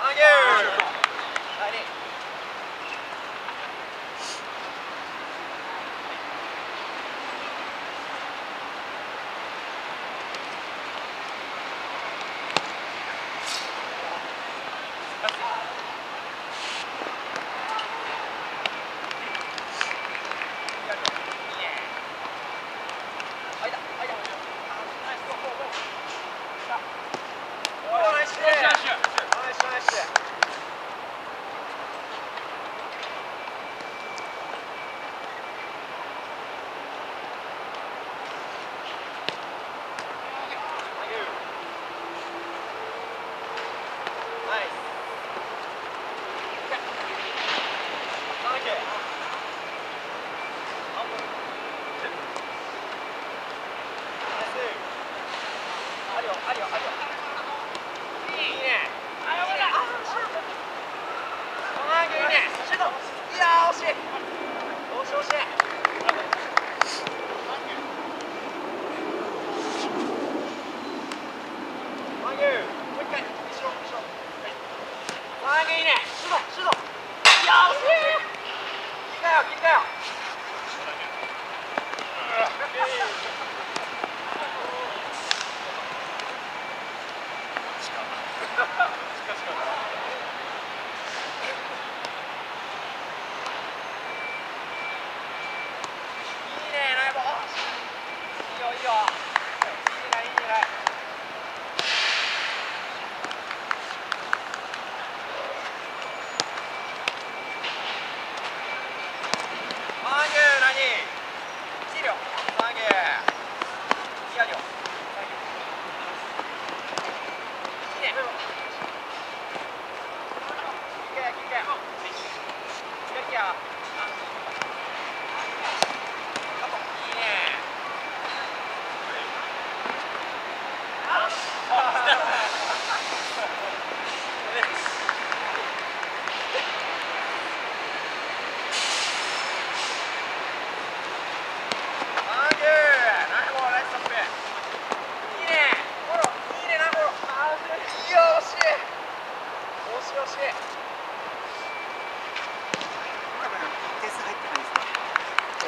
On you! Yeah.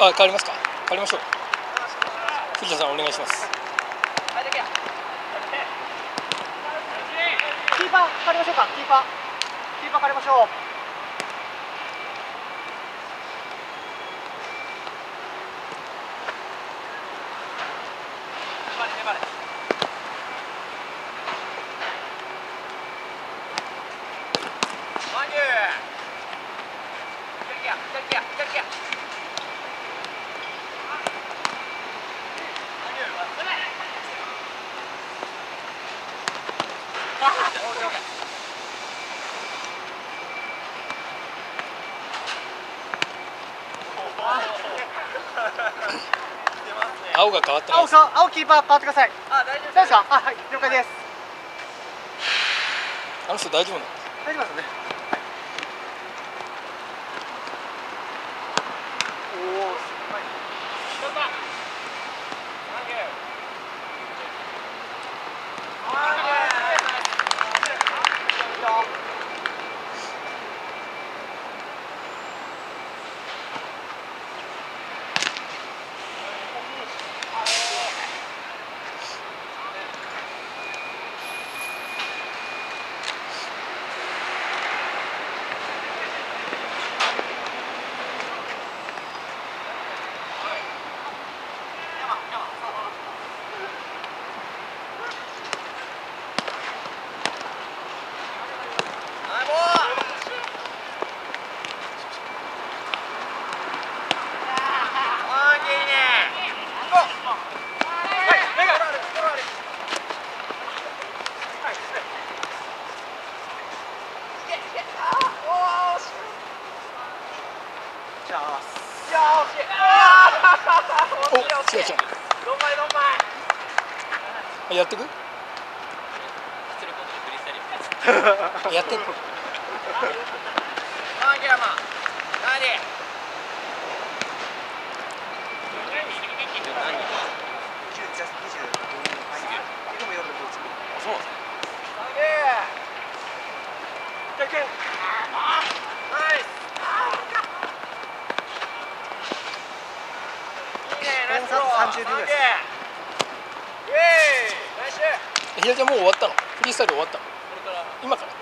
あ変わりますか？変わりましょう。藤田さんお願いします。キーパー変わりましょうか？キーパー。キーパー変わりましょう。青が変わってます青か青キーパー変わってください。あ大丈夫ですか？あはい了解です。あの人大丈夫なの？大丈夫ですよね。おお違う違う。ドンやってく。30らちゃんもう終わったの？フリースタイル終わったの？今から？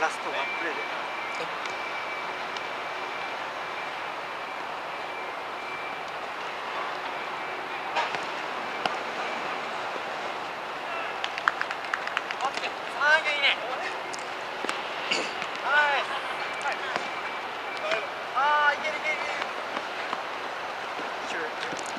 ラストワンプレーで。いね。